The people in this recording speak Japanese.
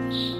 you